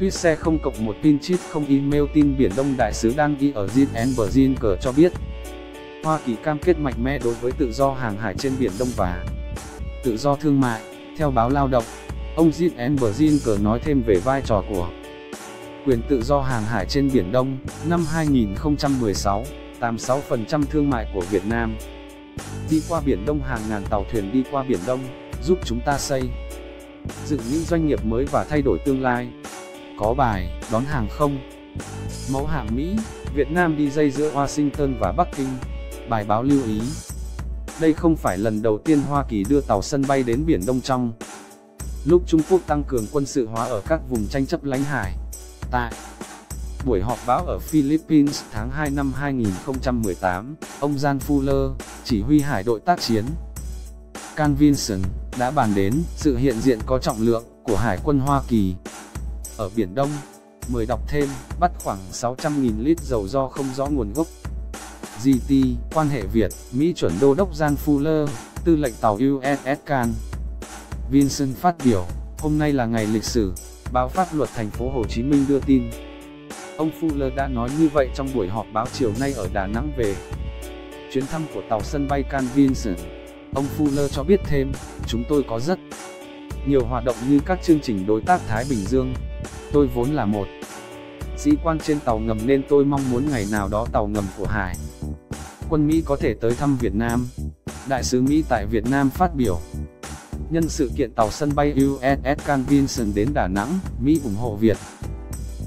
Tuyết xe không cộng một pin chip không email tin Biển Đông Đại sứ đang đi ở Jean and Berlin cờ cho biết. Hoa Kỳ cam kết mạnh mẽ đối với tự do hàng hải trên Biển Đông và tự do thương mại, theo báo lao động. Ông Jean and Berlin cờ nói thêm về vai trò của quyền tự do hàng hải trên Biển Đông, năm 2016, 86% thương mại của Việt Nam. Đi qua Biển Đông hàng ngàn tàu thuyền đi qua Biển Đông, giúp chúng ta xây, dựng những doanh nghiệp mới và thay đổi tương lai. Có bài, đón hàng không? Mẫu hạng Mỹ, Việt Nam đi dây giữa Washington và Bắc Kinh. Bài báo lưu ý. Đây không phải lần đầu tiên Hoa Kỳ đưa tàu sân bay đến Biển Đông trong. Lúc Trung Quốc tăng cường quân sự hóa ở các vùng tranh chấp lãnh hải. Tại buổi họp báo ở Philippines tháng 2 năm 2018, ông Jan Fuller, chỉ huy hải đội tác chiến, Can Vinson, đã bàn đến sự hiện diện có trọng lượng của Hải quân Hoa Kỳ. Ở Biển Đông, mời đọc thêm, bắt khoảng 600.000 lít dầu do không rõ nguồn gốc. GT, quan hệ Việt, Mỹ chuẩn đô đốc Gian Fuller, tư lệnh tàu USS Can. Vinson phát biểu, hôm nay là ngày lịch sử, báo pháp luật thành phố Hồ Chí Minh đưa tin. Ông Fuller đã nói như vậy trong buổi họp báo chiều nay ở Đà Nẵng về chuyến thăm của tàu sân bay Can Vinson. Ông Fuller cho biết thêm, chúng tôi có rất nhiều hoạt động như các chương trình đối tác Thái Bình Dương. Tôi vốn là một sĩ quan trên tàu ngầm nên tôi mong muốn ngày nào đó tàu ngầm của Hải quân Mỹ có thể tới thăm Việt Nam. Đại sứ Mỹ tại Việt Nam phát biểu. Nhân sự kiện tàu sân bay USS Can Vinson đến Đà Nẵng, Mỹ ủng hộ Việt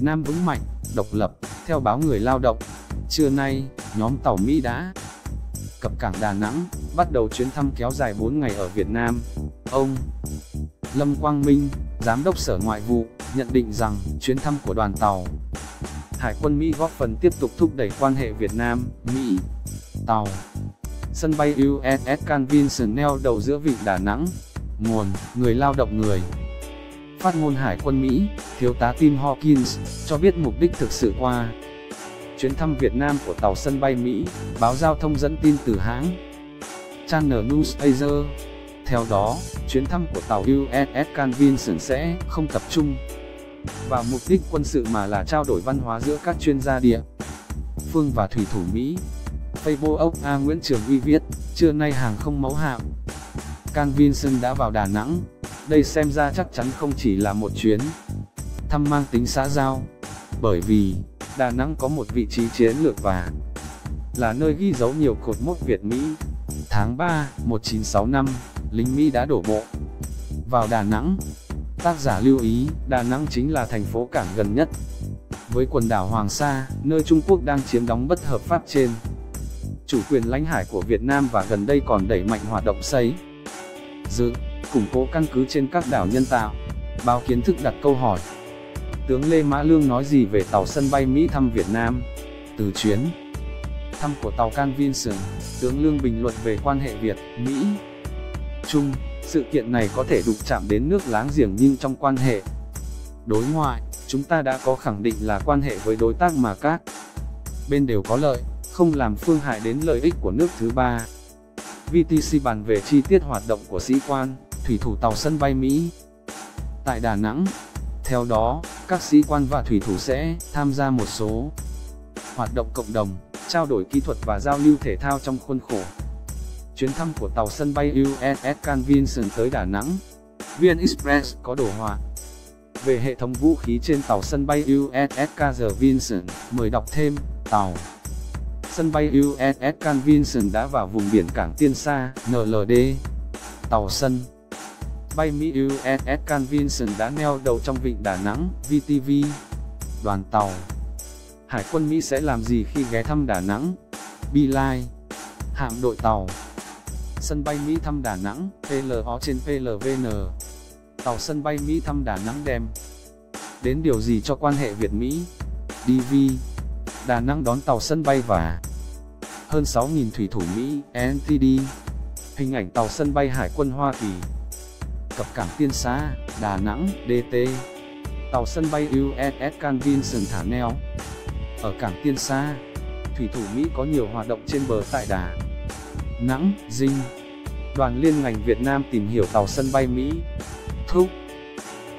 Nam vững mạnh, độc lập, theo báo Người Lao động. Trưa nay, nhóm tàu Mỹ đã cập cảng Đà Nẵng, bắt đầu chuyến thăm kéo dài 4 ngày ở Việt Nam. Ông Lâm Quang Minh, Giám đốc Sở Ngoại vụ, nhận định rằng chuyến thăm của đoàn tàu Hải quân Mỹ góp phần tiếp tục thúc đẩy quan hệ Việt Nam, Mỹ, tàu. Sân bay USS Convention neo đầu giữa vịnh Đà Nẵng. Nguồn, người lao động người. Phát ngôn Hải quân Mỹ, Thiếu tá Tim Hawkins, cho biết mục đích thực sự qua chuyến thăm Việt Nam của tàu sân bay Mỹ, báo giao thông dẫn tin từ hãng Channel News Asia. Theo đó, chuyến thăm của tàu USS Convention sẽ không tập trung và mục đích quân sự mà là trao đổi văn hóa giữa các chuyên gia địa phương và thủy thủ Mỹ. Facebook A Nguyễn Trường Uy viết, trưa nay hàng không mẫu hạm. Can Vinson đã vào Đà Nẵng. Đây xem ra chắc chắn không chỉ là một chuyến thăm mang tính xã giao, bởi vì Đà Nẵng có một vị trí chiến lược và là nơi ghi dấu nhiều cột mốc Việt Mỹ. Tháng 3, 1965, lính Mỹ đã đổ bộ vào Đà Nẵng. Tác giả lưu ý, Đà Nẵng chính là thành phố cảng gần nhất với quần đảo Hoàng Sa, nơi Trung Quốc đang chiếm đóng bất hợp pháp trên chủ quyền lãnh hải của Việt Nam và gần đây còn đẩy mạnh hoạt động xây dựng, củng cố căn cứ trên các đảo nhân tạo. Báo kiến thức đặt câu hỏi. Tướng Lê Mã Lương nói gì về tàu sân bay Mỹ thăm Việt Nam? Từ chuyến thăm của tàu Can Vinson, tướng Lương bình luận về quan hệ Việt, Mỹ, Trung, sự kiện này có thể đụng chạm đến nước láng giềng nhưng trong quan hệ đối ngoại, chúng ta đã có khẳng định là quan hệ với đối tác mà các bên đều có lợi không làm phương hại đến lợi ích của nước thứ ba. VTC bàn về chi tiết hoạt động của sĩ quan, thủy thủ tàu sân bay Mỹ. Tại Đà Nẵng, theo đó, các sĩ quan và thủy thủ sẽ tham gia một số hoạt động cộng đồng, trao đổi kỹ thuật và giao lưu thể thao trong khuôn khổ. Chuyến thăm của tàu sân bay USS Carvinson tới Đà Nẵng, VN Express có đồ họa. Về hệ thống vũ khí trên tàu sân bay USS Carvinson mời đọc thêm, tàu sân bay USS Carvinson đã vào vùng biển cảng Tiên Sa, NLD. Tàu sân bay Mỹ USS Carvinson đã neo đầu trong vịnh Đà Nẵng, VTV. Đoàn tàu Hải quân Mỹ sẽ làm gì khi ghé thăm Đà Nẵng? Beeline Hạm đội tàu Sân bay Mỹ thăm Đà Nẵng, PLO trên PLVN Tàu sân bay Mỹ thăm Đà Nẵng đem Đến điều gì cho quan hệ Việt-Mỹ? DV Đà Nẵng đón tàu sân bay và hơn 6.000 thủy thủ Mỹ, NTD. Hình ảnh tàu sân bay Hải quân Hoa Kỳ. Cập cảng Tiên Sa, Đà Nẵng, DT. Tàu sân bay USS Can thả neo. Ở cảng Tiên Sa, thủy thủ Mỹ có nhiều hoạt động trên bờ tại Đà Nẵng, Dinh. Đoàn liên ngành Việt Nam tìm hiểu tàu sân bay Mỹ. Thúc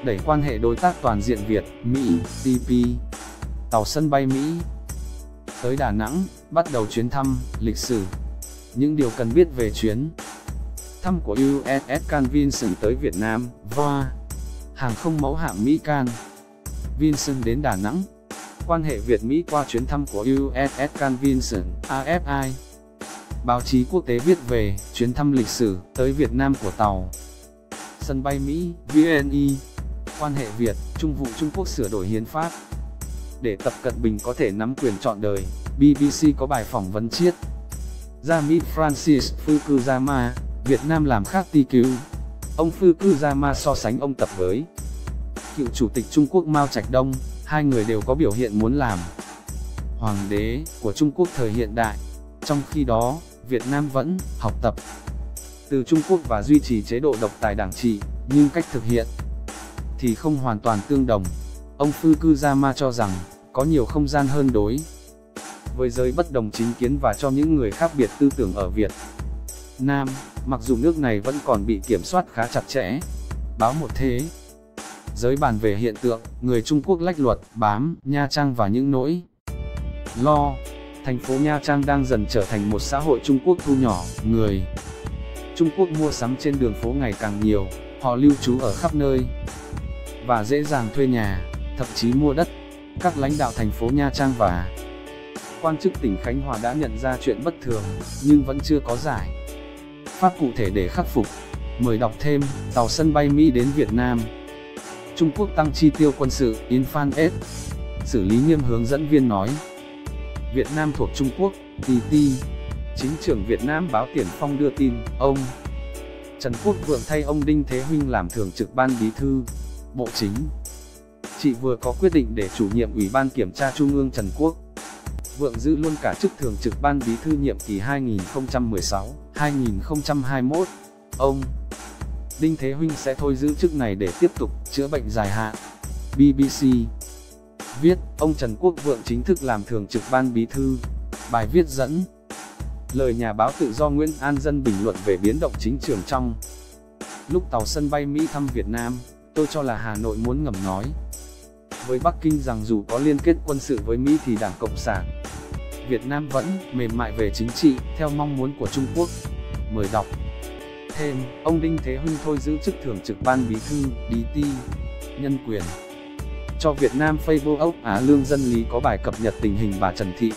đẩy quan hệ đối tác toàn diện Việt, Mỹ, TP, tàu sân bay Mỹ. Tới Đà Nẵng, bắt đầu chuyến thăm, lịch sử. Những điều cần biết về chuyến thăm của USS Can Vinson tới Việt Nam, VOA, hàng không mẫu hạm Mỹ Can. Vinson đến Đà Nẵng, quan hệ Việt-Mỹ qua chuyến thăm của USS Can Vinson, AFI. Báo chí quốc tế viết về chuyến thăm lịch sử tới Việt Nam của tàu. Sân bay Mỹ, VNI. Quan hệ Việt, Trung vụ Trung Quốc sửa đổi hiến pháp. Để Tập Cận Bình có thể nắm quyền chọn đời, BBC có bài phỏng vấn chiết. Ra Mỹ Francis Fukuyama, Việt Nam làm khác ti cứu. Ông Fukuyama so sánh ông Tập với cựu chủ tịch Trung Quốc Mao Trạch Đông, hai người đều có biểu hiện muốn làm hoàng đế của Trung Quốc thời hiện đại. Trong khi đó, Việt Nam vẫn học tập từ Trung Quốc và duy trì chế độ độc tài đảng trị, nhưng cách thực hiện thì không hoàn toàn tương đồng. Ông Fukuyama cho rằng, có nhiều không gian hơn đối với giới bất đồng chính kiến và cho những người khác biệt tư tưởng ở Việt Nam, mặc dù nước này vẫn còn bị kiểm soát khá chặt chẽ. Báo một thế, giới bàn về hiện tượng, người Trung Quốc lách luật, bám, Nha Trang và những nỗi lo. Thành phố Nha Trang đang dần trở thành một xã hội Trung Quốc thu nhỏ, người Trung Quốc mua sắm trên đường phố ngày càng nhiều, họ lưu trú ở khắp nơi và dễ dàng thuê nhà, thậm chí mua đất. Các lãnh đạo thành phố Nha Trang và quan chức tỉnh Khánh Hòa đã nhận ra chuyện bất thường, nhưng vẫn chưa có giải pháp cụ thể để khắc phục. Mời đọc thêm, tàu sân bay Mỹ đến Việt Nam. Trung Quốc tăng chi tiêu quân sự, Infan S. Xử lý nghiêm hướng dẫn viên nói. Việt Nam thuộc Trung Quốc, TT. Chính trưởng Việt Nam báo Tiền Phong đưa tin, ông Trần Quốc Vượng thay ông Đinh Thế Huynh làm thường trực ban bí thư, Bộ Chính. Chị vừa có quyết định để chủ nhiệm Ủy ban Kiểm tra Trung ương Trần Quốc Vượng giữ luôn cả chức thường trực ban bí thư nhiệm kỳ 2016-2021. Ông Đinh Thế Huynh sẽ thôi giữ chức này để tiếp tục chữa bệnh dài hạn. BBC Viết, ông Trần Quốc Vượng chính thức làm thường trực ban bí thư. Bài viết dẫn Lời nhà báo tự do Nguyễn An Dân bình luận về biến động chính trường trong Lúc tàu sân bay Mỹ thăm Việt Nam, tôi cho là Hà Nội muốn ngầm nói với Bắc Kinh rằng dù có liên kết quân sự với Mỹ thì Đảng Cộng sản Việt Nam vẫn mềm mại về chính trị, theo mong muốn của Trung Quốc. Mời đọc. Thêm, ông Đinh Thế Huynh thôi giữ chức thường trực ban bí thư, DT, nhân quyền. Cho Việt Nam Facebook Á à, Lương Dân Lý có bài cập nhật tình hình bà Trần Thị.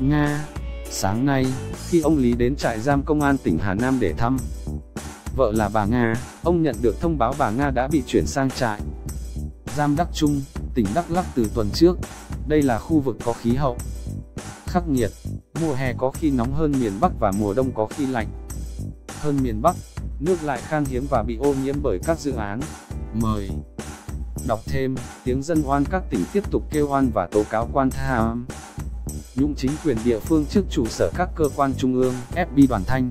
Nga, sáng nay, khi ông Lý đến trại giam công an tỉnh Hà Nam để thăm, vợ là bà Nga, ông nhận được thông báo bà Nga đã bị chuyển sang trại giam Đắc Trung, tỉnh Đắk Lắk từ tuần trước. Đây là khu vực có khí hậu khắc nghiệt, mùa hè có khi nóng hơn miền Bắc và mùa đông có khi lạnh hơn miền Bắc, nước lại khan hiếm và bị ô nhiễm bởi các dự án. Mời đọc thêm, tiếng dân oan các tỉnh tiếp tục kêu oan và tố cáo quan tham nhũng chính quyền địa phương trước trụ sở các cơ quan trung ương, FB Đoàn Thanh.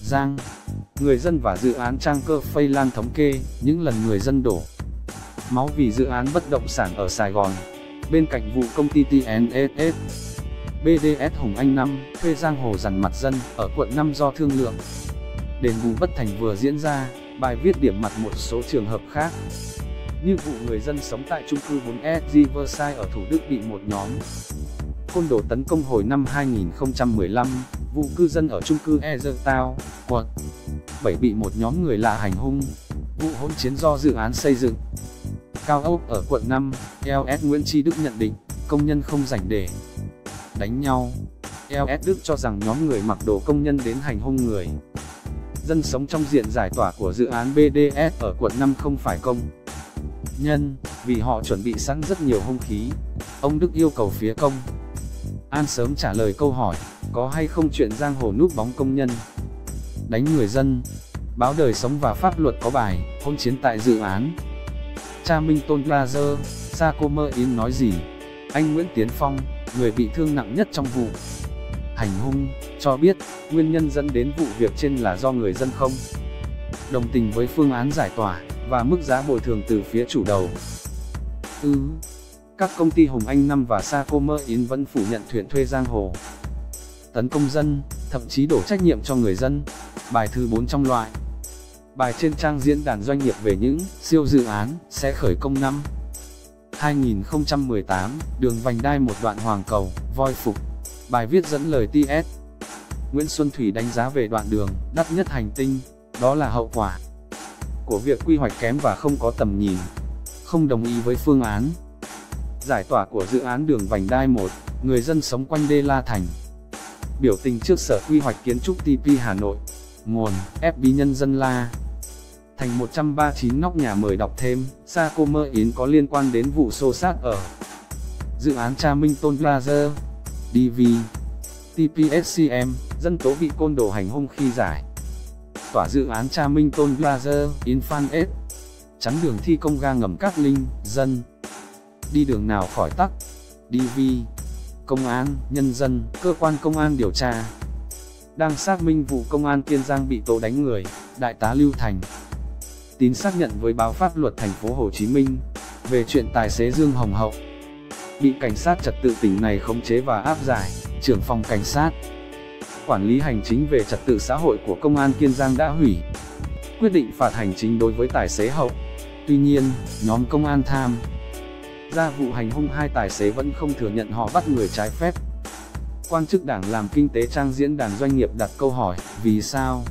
Giang, người dân và dự án trang cơ phây lan thống kê, những lần người dân đổ máu vì dự án bất động sản ở Sài Gòn. Bên cạnh vụ công ty TNSS, BDS Hùng Anh 5 thuê giang hồ dằn mặt dân ở quận 5 do thương lượng. Đền bù bất thành vừa diễn ra, bài viết điểm mặt một số trường hợp khác. Như vụ người dân sống tại chung cư 4SG e, Versailles ở Thủ Đức bị một nhóm côn đồ tấn công hồi năm 2015, vụ cư dân ở chung cư Ezertown, quận 7 bị một nhóm người lạ hành hung, vụ hỗn chiến do dự án xây dựng. Cao ốc ở quận 5, LS Nguyễn Tri Đức nhận định, công nhân không rảnh để đánh nhau. LS Đức cho rằng nhóm người mặc đồ công nhân đến hành hung người. Dân sống trong diện giải tỏa của dự án BDS ở quận 5 không phải công nhân, vì họ chuẩn bị sẵn rất nhiều hung khí. Ông Đức yêu cầu phía công An sớm trả lời câu hỏi, có hay không chuyện giang hồ núp bóng công nhân, đánh người dân. Báo đời sống và pháp luật có bài, hôn chiến tại dự án. Cha Minh Tôn Plaza, Sa Cô Mơ Yến nói gì? Anh Nguyễn Tiến Phong, người bị thương nặng nhất trong vụ hành hung, cho biết, nguyên nhân dẫn đến vụ việc trên là do người dân không đồng tình với phương án giải tỏa, và mức giá bồi thường từ phía chủ đầu. Ừ, các công ty Hồng Anh Năm và Sacomer Yến vẫn phủ nhận thuyền thuê giang hồ. Tấn công dân, thậm chí đổ trách nhiệm cho người dân. Bài thứ 4 trong loại Bài trên trang diễn đàn doanh nghiệp về những siêu dự án sẽ khởi công năm 2018, đường vành đai một đoạn Hoàng Cầu, voi phục. Bài viết dẫn lời TS. Nguyễn Xuân Thủy đánh giá về đoạn đường đắt nhất hành tinh, đó là hậu quả của việc quy hoạch kém và không có tầm nhìn. Không đồng ý với phương án giải tỏa của dự án đường vành đai 1, người dân sống quanh Đê La Thành. Biểu tình trước Sở Quy hoạch Kiến trúc TP Hà Nội. Nguồn, FB Nhân dân La. Thành 139 nóc nhà mời đọc thêm, Saco mơ yến có liên quan đến vụ xô sát ở dự án Cha Minh Tôn Plaza, DV, TPSCM, dân tố bị côn đồ hành hung khi giải. Tỏa dự án Cha Minh Tôn Plaza, Infan S, chắn đường thi công ga ngầm các linh, dân. Đi đường nào khỏi tắc, DV, công an, nhân dân, cơ quan công an điều tra. Đang xác minh vụ công an Kiên Giang bị tố đánh người, Đại tá Lưu Thành. Tín xác nhận với báo pháp luật thành phố Hồ Chí Minh về chuyện tài xế Dương Hồng Hậu bị cảnh sát trật tự tỉnh này khống chế và áp giải, trưởng phòng cảnh sát quản lý hành chính về trật tự xã hội của công an Kiên Giang đã hủy quyết định phạt hành chính đối với tài xế Hậu. Tuy nhiên, nhóm công an tham ra vụ hành hung hai tài xế vẫn không thừa nhận họ bắt người trái phép. Quan chức đảng làm kinh tế trang diễn đàn doanh nghiệp đặt câu hỏi, vì sao?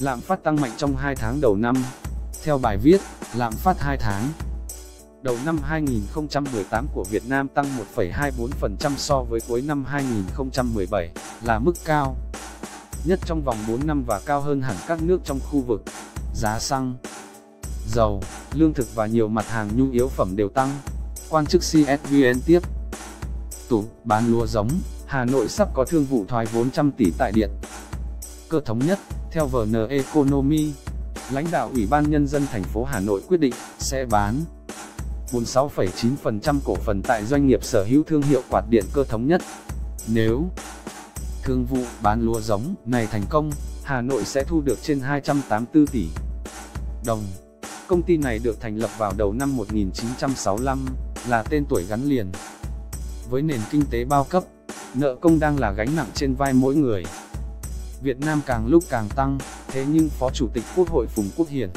Lạm phát tăng mạnh trong 2 tháng đầu năm. Theo bài viết, lạm phát 2 tháng. Đầu năm 2018 của Việt Nam tăng 1,24% so với cuối năm 2017, là mức cao. Nhất trong vòng 4 năm và cao hơn hẳn các nước trong khu vực. Giá xăng, dầu, lương thực và nhiều mặt hàng nhu yếu phẩm đều tăng. Quan chức CSVN tiếp tục bán lúa giống, Hà Nội sắp có thương vụ thoái vốn trăm tỷ tại điện. Cơ thống nhất, theo VN Economy, lãnh đạo Ủy ban Nhân dân thành phố Hà Nội quyết định sẽ bán 46,9% cổ phần tại doanh nghiệp sở hữu thương hiệu quạt điện cơ thống nhất. Nếu thương vụ bán lúa giống này thành công, Hà Nội sẽ thu được trên 284 tỷ đồng. Công ty này được thành lập vào đầu năm 1965, là tên tuổi gắn liền. Với nền kinh tế bao cấp, nợ công đang là gánh nặng trên vai mỗi người. Việt Nam càng lúc càng tăng, thế nhưng Phó Chủ tịch Quốc hội Phùng Quốc Hiển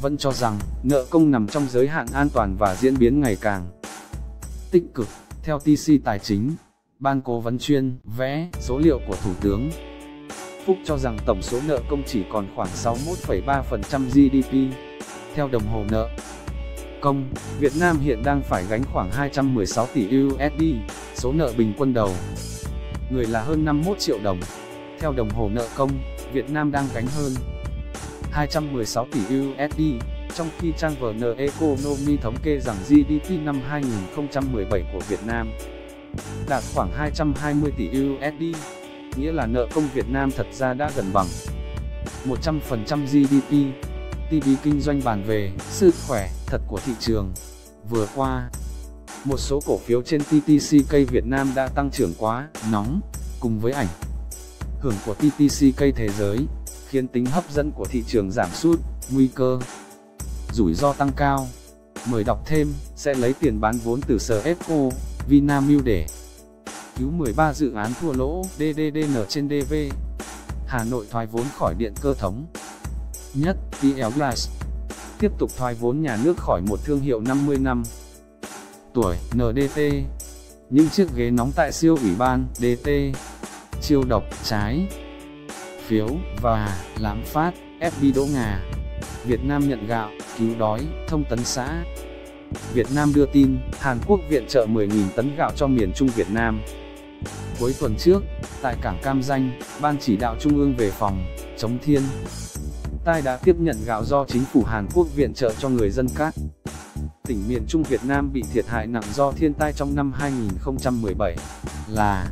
vẫn cho rằng nợ công nằm trong giới hạn an toàn và diễn biến ngày càng tích cực. Theo TC Tài chính, Ban Cố vấn chuyên vẽ số liệu của Thủ tướng Phúc cho rằng tổng số nợ công chỉ còn khoảng 61,3% GDP. Theo đồng hồ nợ công, Việt Nam hiện đang phải gánh khoảng 216 tỷ USD, số nợ bình quân đầu người là hơn 51 triệu đồng. Theo đồng hồ nợ công, Việt Nam đang gánh hơn 216 tỷ USD, trong khi trang VN Economy thống kê rằng GDP năm 2017 của Việt Nam đạt khoảng 220 tỷ USD, nghĩa là nợ công Việt Nam thật ra đã gần bằng 100% GDP. TV kinh doanh bàn về sự khỏe thật của thị trường. Vừa qua, một số cổ phiếu trên TTCK Việt Nam đã tăng trưởng quá nóng, cùng với ảnh hưởng của TTCK thế giới, khiến tính hấp dẫn của thị trường giảm sút, nguy cơ rủi ro tăng cao. Mời đọc thêm, sẽ lấy tiền bán vốn từ sở Vinamilk để cứu 13 dự án thua lỗ DDDN trên DV. Hà Nội thoái vốn khỏi điện cơ thống. Nhất, PL Glass. Tiếp tục thoái vốn nhà nước khỏi một thương hiệu 50 năm. Tuổi, NDT. Những chiếc ghế nóng tại siêu ủy ban, DT. Chiêu độc, trái. Phiếu, và, lãm phát, FB Đỗ Ngà. Việt Nam nhận gạo, cứu đói, thông tấn xã. Việt Nam đưa tin, Hàn Quốc viện trợ 10.000 tấn gạo cho miền Trung Việt Nam. Cuối tuần trước, tại cảng Cam Danh, Ban chỉ đạo Trung ương về phòng, chống thiên, tai đã tiếp nhận gạo do chính phủ Hàn Quốc viện trợ cho người dân các tỉnh miền Trung Việt Nam bị thiệt hại nặng do thiên tai trong năm 2017 là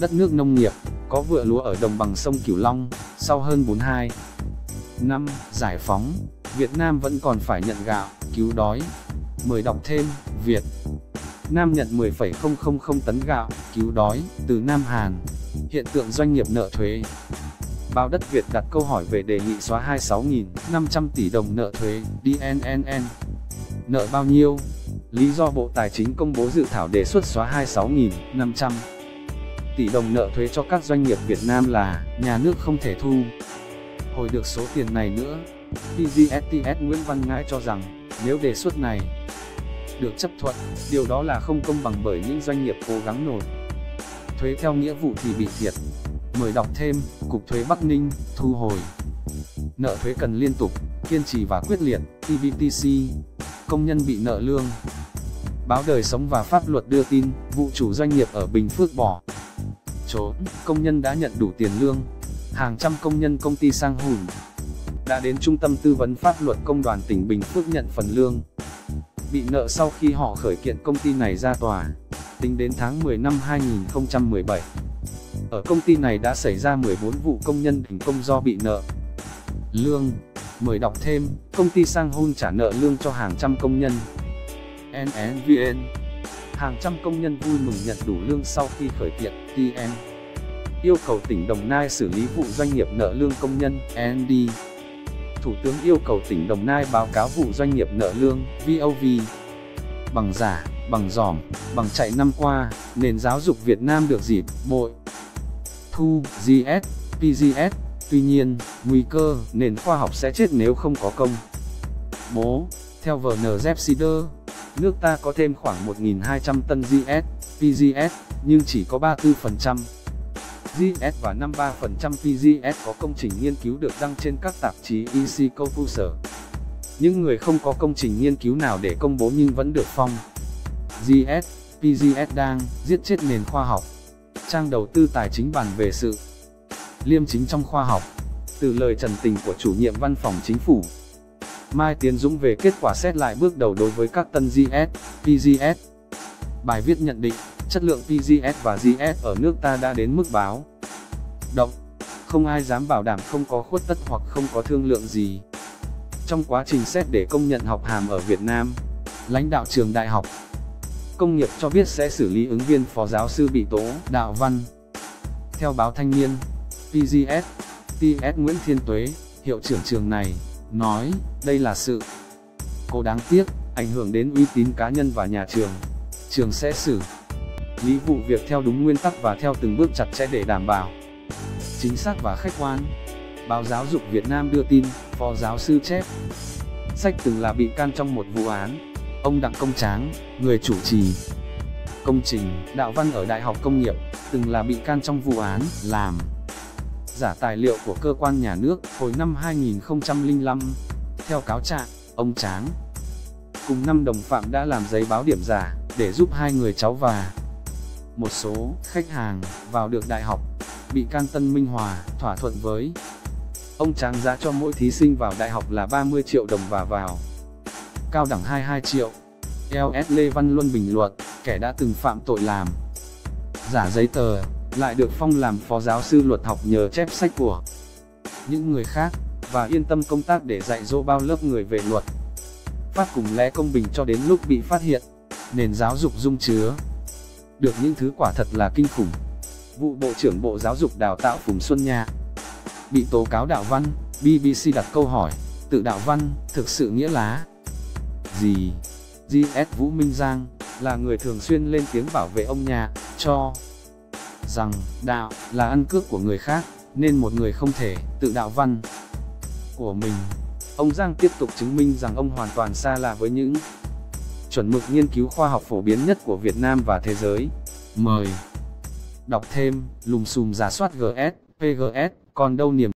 đất nước nông nghiệp, có vựa lúa ở đồng bằng sông Cửu Long, sau hơn 42 năm giải phóng, Việt Nam vẫn còn phải nhận gạo, cứu đói. Mời đọc thêm, Việt Nam nhận 10,000 tấn gạo, cứu đói, từ Nam Hàn. Hiện tượng doanh nghiệp nợ thuế, Báo đất Việt đặt câu hỏi về đề nghị xóa 26.500 tỷ đồng nợ thuế, DNNN. Nợ bao nhiêu? Lý do Bộ Tài chính công bố dự thảo đề xuất xóa 26.500 tỷ đồng nợ thuế cho các doanh nghiệp Việt Nam là nhà nước không thể thu hồi được số tiền này nữa. PGSTS Nguyễn Văn Ngãi cho rằng, nếu đề xuất này được chấp thuận, điều đó là không công bằng bởi những doanh nghiệp cố gắng nổi. Thuế theo nghĩa vụ thì bị thiệt. Mời đọc thêm, Cục Thuế Bắc Ninh, thu hồi. Nợ thuế cần liên tục, kiên trì và quyết liệt, TVTC. Công nhân bị nợ lương. Báo Đời Sống và Pháp Luật đưa tin, vụ chủ doanh nghiệp ở Bình Phước bỏ. Trốn, công nhân đã nhận đủ tiền lương. Hàng trăm công nhân công ty sang hùn đã đến Trung tâm Tư vấn Pháp luật Công đoàn tỉnh Bình Phước nhận phần lương. Bị nợ sau khi họ khởi kiện công ty này ra tòa, tính đến tháng 10 năm 2017. Ở công ty này đã xảy ra 14 vụ công nhân đình công do bị nợ. Lương Mời đọc thêm, công ty Sang hôn trả nợ lương cho hàng trăm công nhân. NNVN Hàng trăm công nhân vui mừng nhận đủ lương sau khi khởi kiện, TN Yêu cầu tỉnh Đồng Nai xử lý vụ doanh nghiệp nợ lương công nhân, ND Thủ tướng yêu cầu tỉnh Đồng Nai báo cáo vụ doanh nghiệp nợ lương, VOV. Bằng giả, bằng giỏm, bằng chạy năm qua, nền giáo dục Việt Nam được dịp, bội. Thu, GS, PGS, tuy nhiên, nguy cơ, nền khoa học sẽ chết nếu không có công. Bố, theo VNZ Zepsider, nước ta có thêm khoảng 1.200 tân GS, PGS, nhưng chỉ có 34%. GS và 53% PGS có công trình nghiên cứu được đăng trên các tạp chí EC Computer. Những người không có công trình nghiên cứu nào để công bố nhưng vẫn được phong. GS, PGS đang giết chết nền khoa học. Trang đầu tư tài chính bàn về sự liêm chính trong khoa học. Từ lời trần tình của chủ nhiệm văn phòng chính phủ. Mai Tiến Dũng về kết quả xét lại bước đầu đối với các tân GS, PGS. Bài viết nhận định, chất lượng PGS và GS ở nước ta đã đến mức báo. Động, không ai dám bảo đảm không có khuất tất hoặc không có thương lượng gì. Trong quá trình xét để công nhận học hàm ở Việt Nam, lãnh đạo trường đại học công nghiệp cho biết sẽ xử lý ứng viên phó giáo sư bị tố đạo văn. Theo báo Thanh niên, PGS, TS Nguyễn Thiên Tuế, hiệu trưởng trường này, nói, đây là sự cố đáng tiếc, ảnh hưởng đến uy tín cá nhân và nhà trường. Trường sẽ xử lý vụ việc theo đúng nguyên tắc và theo từng bước chặt chẽ để đảm bảo chính xác và khách quan. Báo Giáo dục Việt Nam đưa tin, Phó Giáo sư chép, sách từng là bị can trong một vụ án. Ông Đặng Công Tráng, người chủ trì công trình đạo văn ở Đại học Công nghiệp, từng là bị can trong vụ án làm giả tài liệu của cơ quan nhà nước hồi năm 2005. Theo cáo trạng, ông Tráng cùng năm đồng phạm đã làm giấy báo điểm giả để giúp hai người cháu và một số khách hàng vào được đại học. Bị can Tân Minh Hòa thỏa thuận với ông Tráng giá cho mỗi thí sinh vào đại học là 30 triệu đồng và vào cao đẳng 22 triệu. LS Lê Văn Luân bình luận, kẻ đã từng phạm tội làm giả giấy tờ, lại được phong làm phó giáo sư luật học nhờ chép sách của những người khác, và yên tâm công tác để dạy dỗ bao lớp người về luật. phát cùng lẽ công bình cho đến lúc bị phát hiện, nền giáo dục dung chứa được những thứ quả thật là kinh khủng. Vụ Bộ trưởng Bộ Giáo dục Đào tạo Phùng Xuân Nha bị tố cáo đạo văn, BBC đặt câu hỏi, tự đạo văn, thực sự nghĩa là gì? GS Vũ Minh Giang, là người thường xuyên lên tiếng bảo vệ ông nhà, cho rằng đạo là ăn cướp của người khác, nên một người không thể tự đạo văn của mình. Ông Giang tiếp tục chứng minh rằng ông hoàn toàn xa lạ với những chuẩn mực nghiên cứu khoa học phổ biến nhất của Việt Nam và thế giới. Mời đọc thêm, lùm xùm giả soát GS, PGS, còn đâu niềm